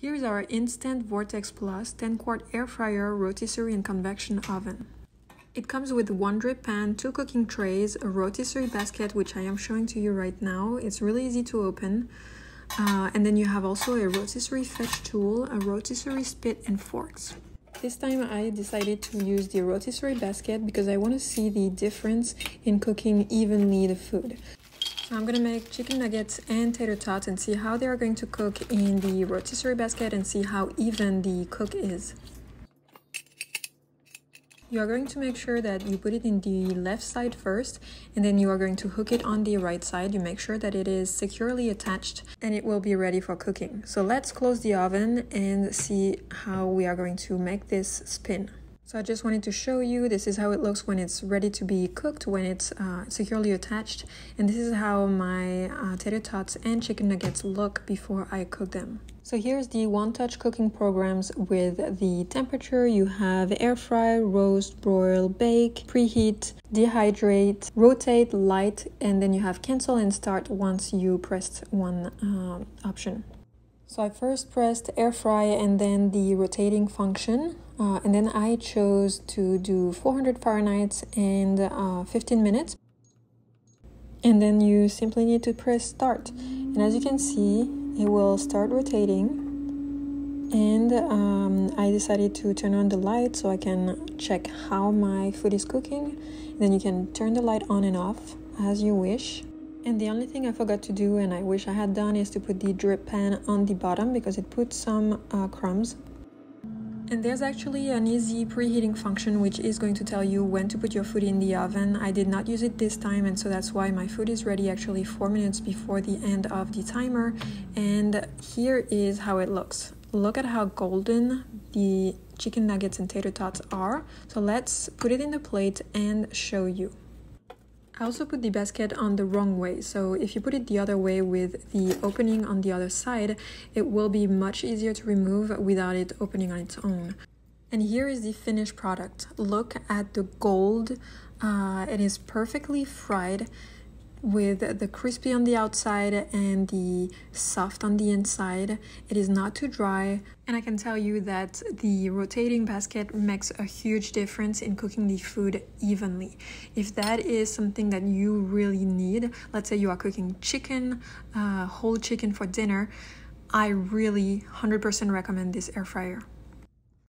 Here's our Instant Vortex Plus 10 quart air fryer, rotisserie and convection oven. It comes with one drip pan, two cooking trays, a rotisserie basket which I am showing to you right now. It's really easy to open. Uh, and then you have also a rotisserie fetch tool, a rotisserie spit and forks. This time I decided to use the rotisserie basket because I want to see the difference in cooking evenly the food. I'm gonna make chicken nuggets and tater tots and see how they are going to cook in the rotisserie basket and see how even the cook is. You are going to make sure that you put it in the left side first and then you are going to hook it on the right side. You make sure that it is securely attached and it will be ready for cooking. So let's close the oven and see how we are going to make this spin. So I just wanted to show you, this is how it looks when it's ready to be cooked, when it's uh, securely attached. And this is how my uh, tater tots and chicken nuggets look before I cook them. So here's the one touch cooking programs with the temperature. You have air fry, roast, broil, bake, preheat, dehydrate, rotate, light, and then you have cancel and start once you pressed one uh, option. So I first pressed air fry and then the rotating function. Uh, and then I chose to do 400 Fahrenheit and uh, 15 minutes. And then you simply need to press start. And as you can see, it will start rotating. And um, I decided to turn on the light so I can check how my food is cooking. And then you can turn the light on and off as you wish. And the only thing I forgot to do and I wish I had done is to put the drip pan on the bottom because it puts some uh, crumbs and there's actually an easy preheating function which is going to tell you when to put your food in the oven. I did not use it this time and so that's why my food is ready actually 4 minutes before the end of the timer. And here is how it looks. Look at how golden the chicken nuggets and tater tots are. So let's put it in the plate and show you. I also put the basket on the wrong way, so if you put it the other way with the opening on the other side, it will be much easier to remove without it opening on its own. And here is the finished product. Look at the gold. Uh, it is perfectly fried with the crispy on the outside and the soft on the inside. It is not too dry, and I can tell you that the rotating basket makes a huge difference in cooking the food evenly. If that is something that you really need, let's say you are cooking chicken, uh, whole chicken for dinner, I really 100% recommend this air fryer.